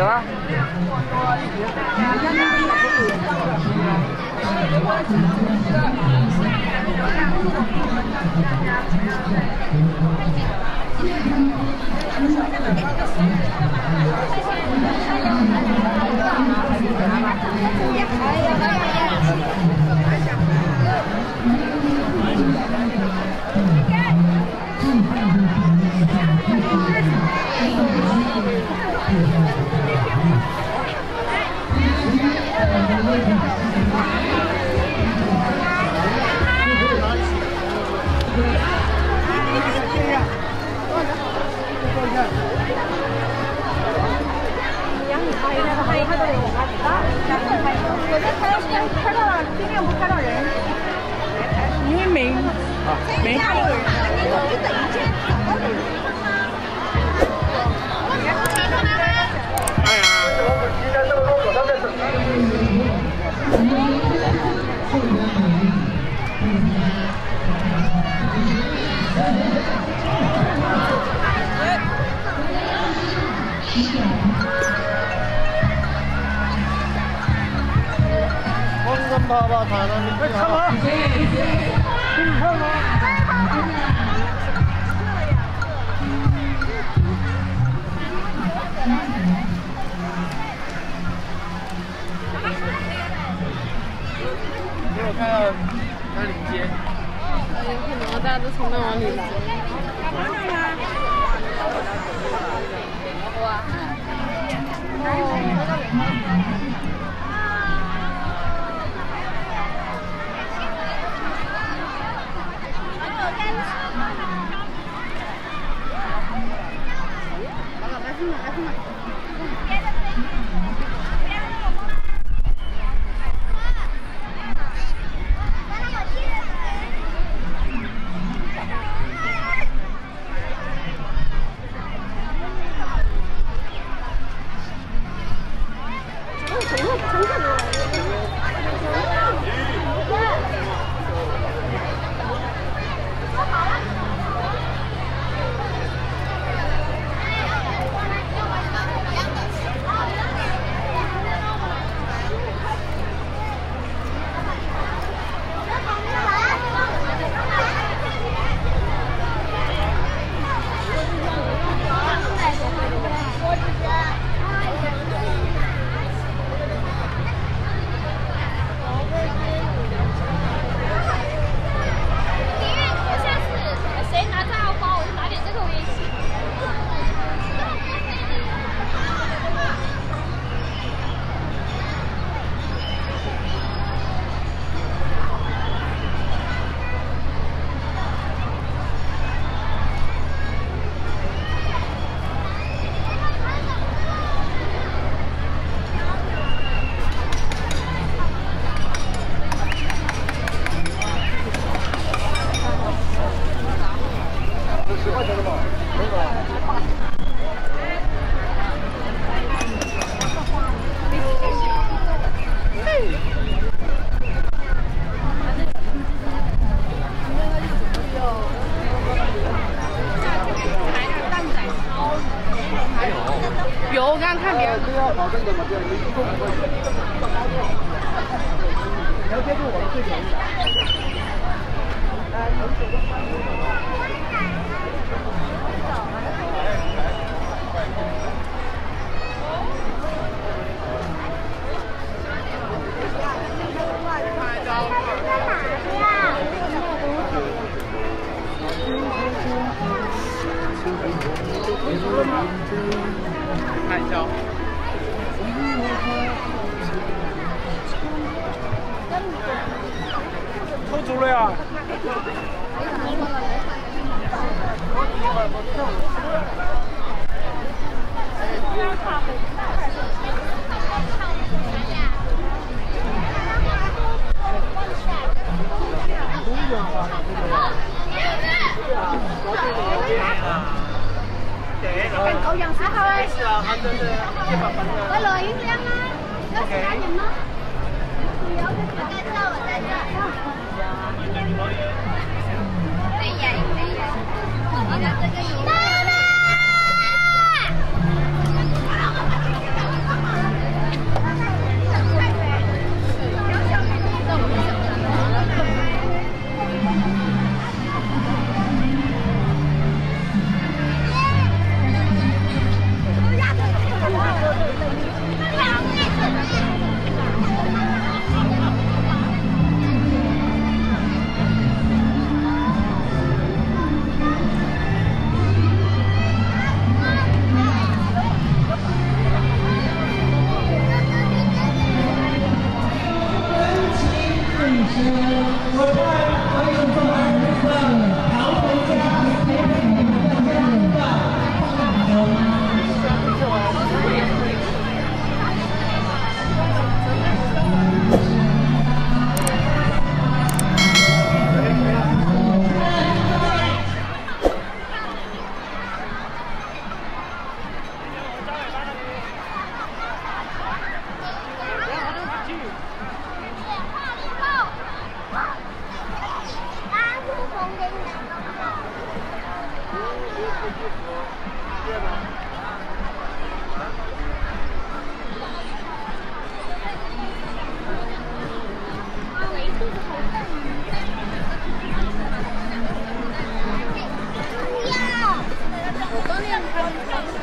流量过多有啊。因为没没看到人。哎黄山爸爸谈了，你快看吗？你看吗？给我看看哪里接。有可能大家都从那往里来。下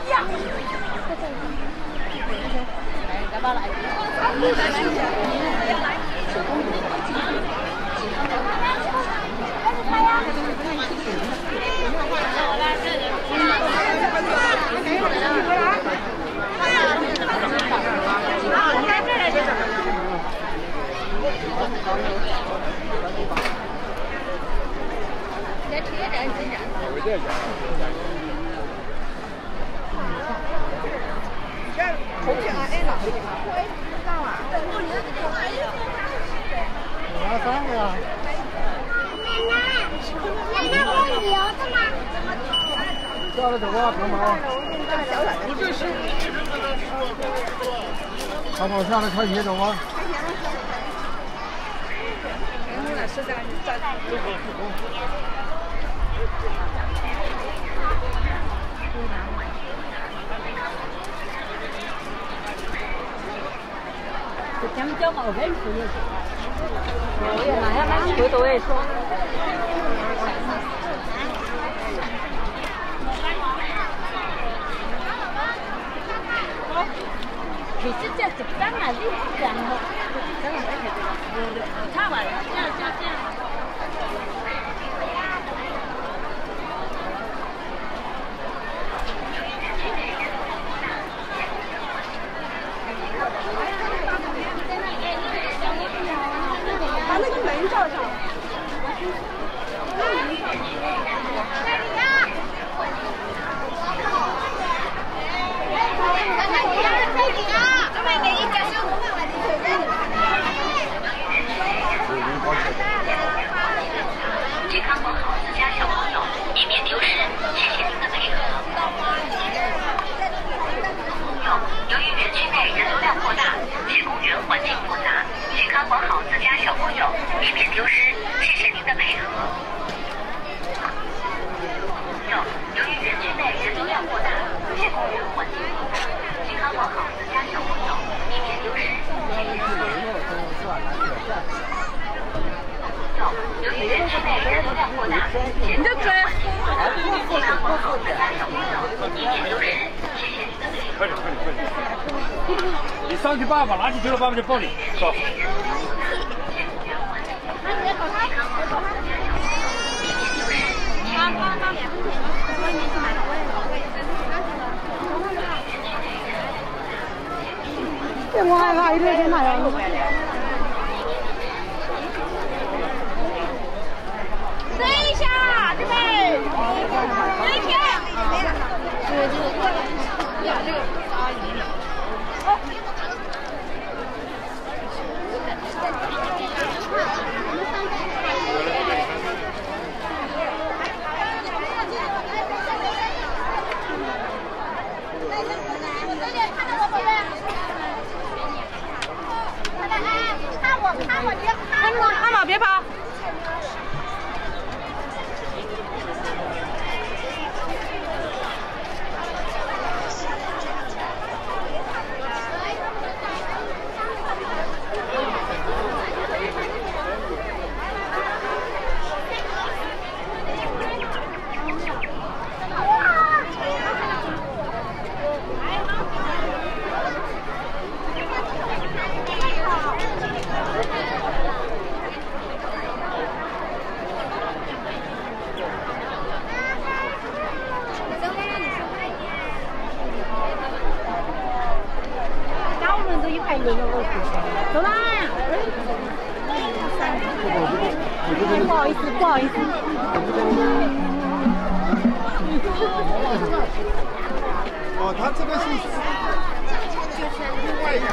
呀嗯好的好的好的好我拿三个呀？奶奶，奶奶，我留着吗？叫了走啊，长毛。长毛下来穿鞋走吗？出去。我也拿下来，回头也说。其实这是干嘛的？干嘛？看完了，这样这样照照个门罩上。健康管好自家小朋友，以免丢失。谢谢您的配合。由于园区内人流量过大，且公园环境复杂，健康管好自家小朋友，以免丢失。谢谢您的配合。六，由于园区内人流量过大，且公园环境复杂，健康管好自家小朋友，以免丢失。谢谢您的配合。六，由于园区内人流量过大，且公园环境复杂，健康管好自家小朋友，以免丢失。谢谢您的配合。你上去爸爸拿起丢了，爸爸就抱你，走。我害怕一天天那样。等一下，对不对？等一下。看我，看我，别看我！阿宝别跑。然后我们都一块轮着过去。走啦！不好意思，不好意思。哦，他这个是就是另外一样。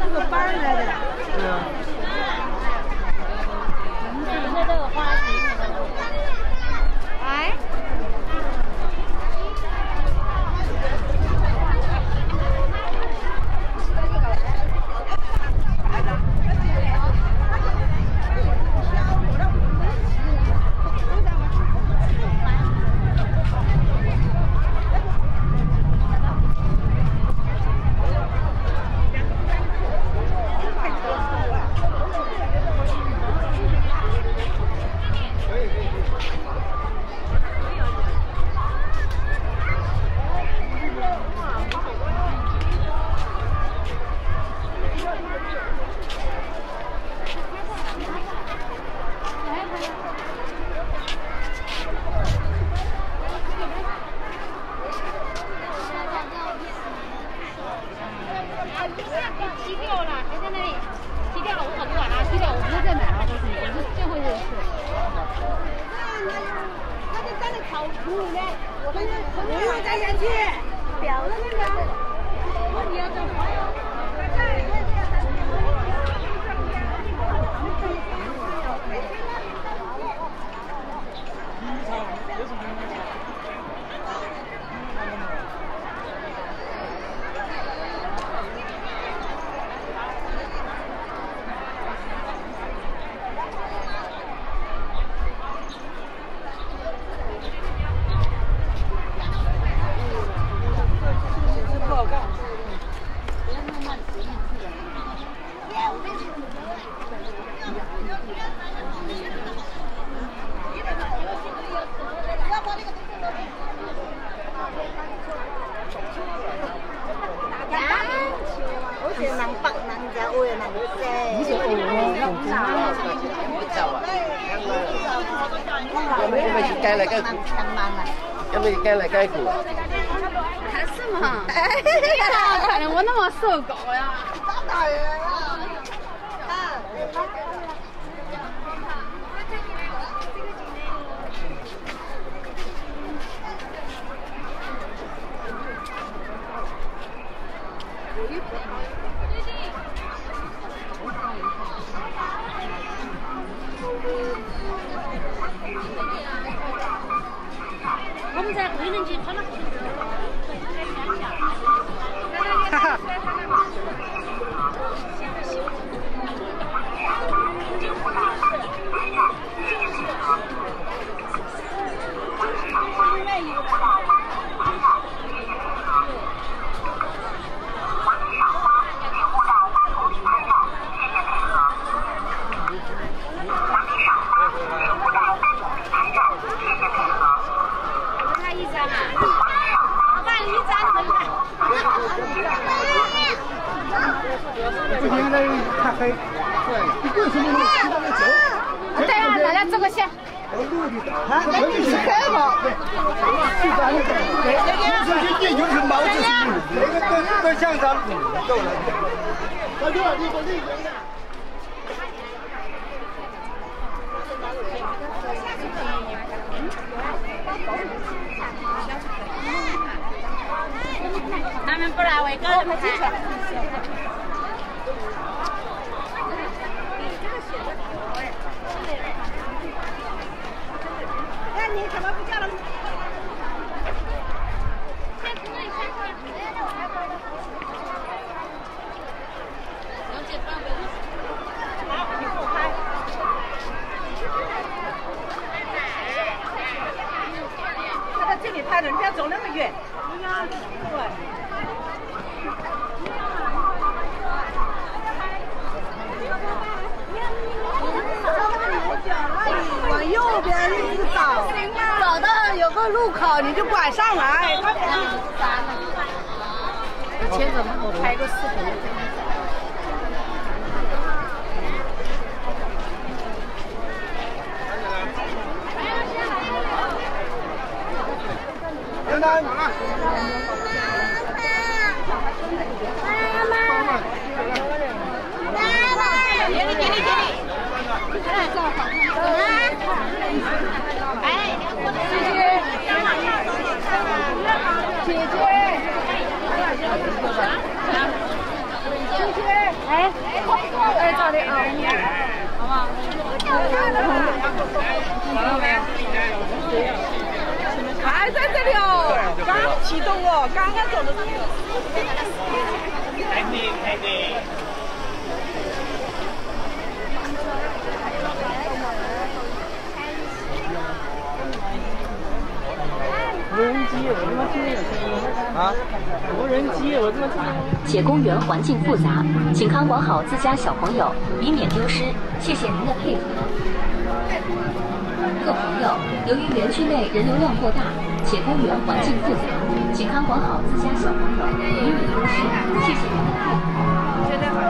这个班来的。对啊。能慢啊！有没有鸡来该股？还是嘛？看着我那么瘦高呀。街穿了。他妈妈，妈妈，妈妈。给你，给你，给你。姐姐，姐姐，姐姐，哎，哎，这里啊，好不好？还在这里哦，刚启动哦，刚刚走的。无人机，我他妈听见有声音。啊？无人机，我他妈听见。且公园环境复杂，请看管好自家小朋友，以免丢失。谢谢您的配合。各朋友，由于园区内人流量过大，且公园环境复杂，请看管好自家小朋友，以免丢失。谢谢您的配合。现在好。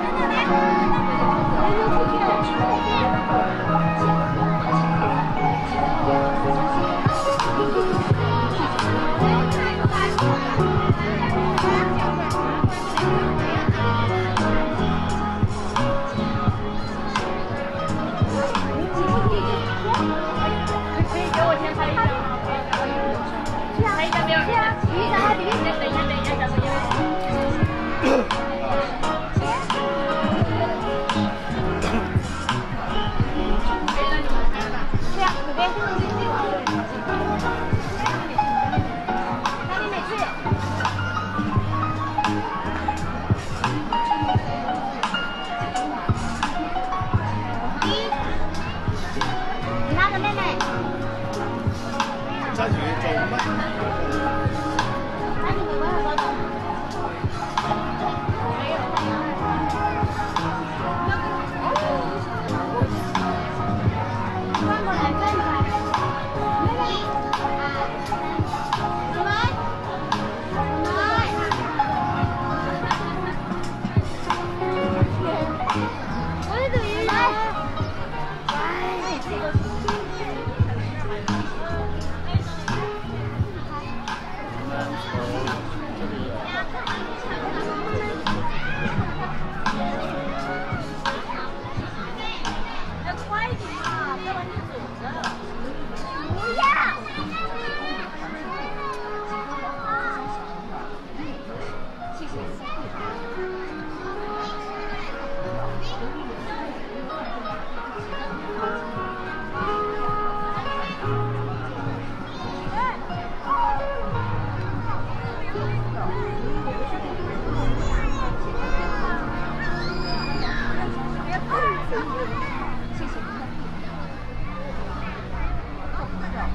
拿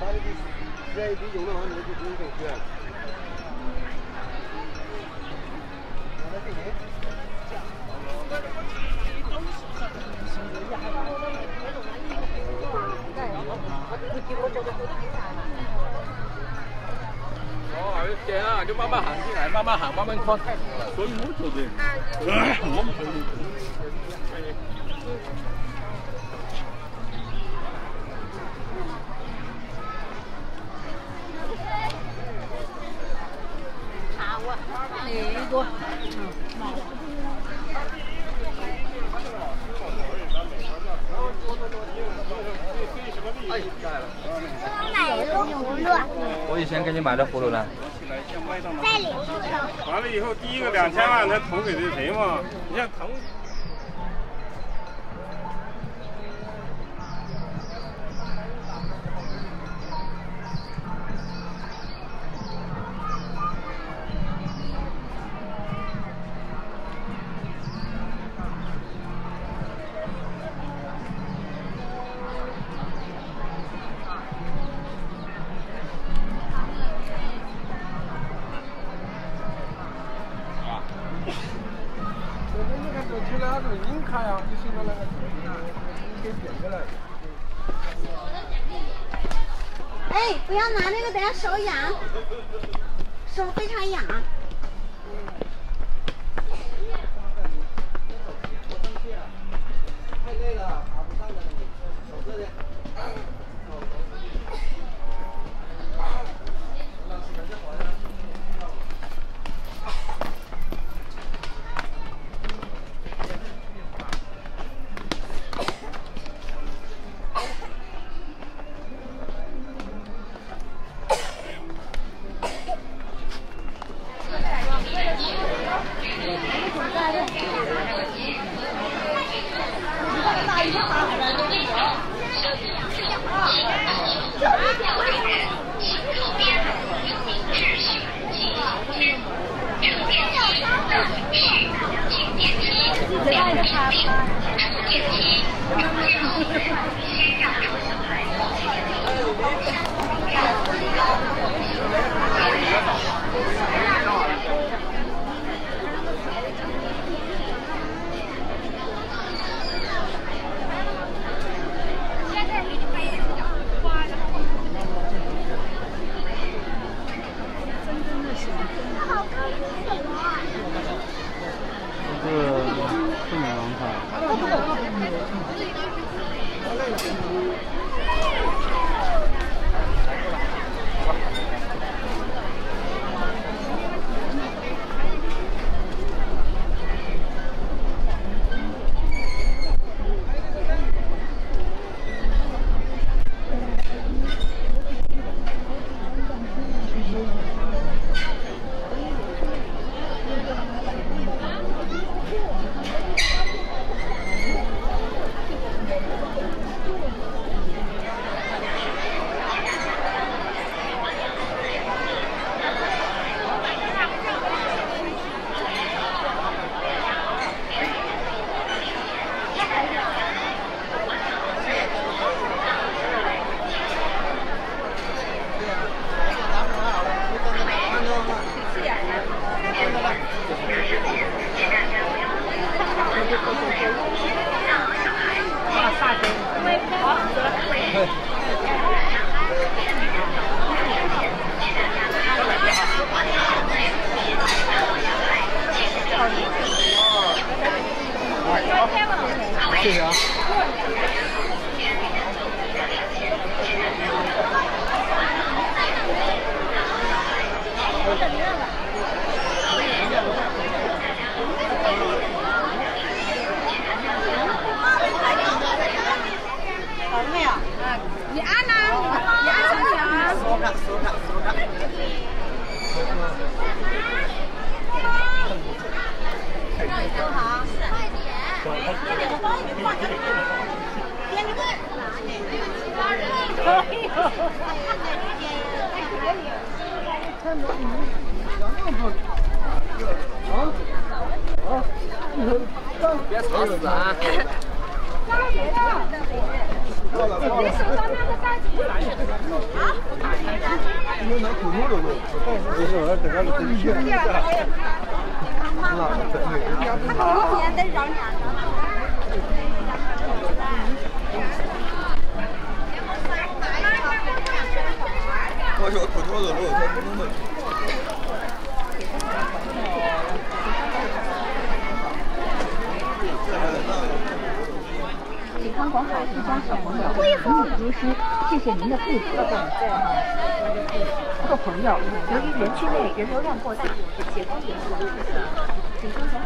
把那个热的用了，那就不用动去。拿来给你。哦，这样啊，就慢慢行进来，慢慢行，慢慢看。所以我觉得，我们觉得。那个，哎，下来了。买了个葫芦，我以前给你买的葫芦呢。在里头。完了以后，第一个两千万他投给的谁嘛？你像腾谢谢啊。好了没有？你按呐，你按上去啊。收了，收了，收了。别吵死啊！你手上那个袋子。你拿口头的问，没事，我等下就真去。他明天得让人。我说口头的路，他不能。张广场提倡小朋友亲密接触，谢谢您的配合。各朋友，由于园区内人流量过大，且公园不出行，请收藏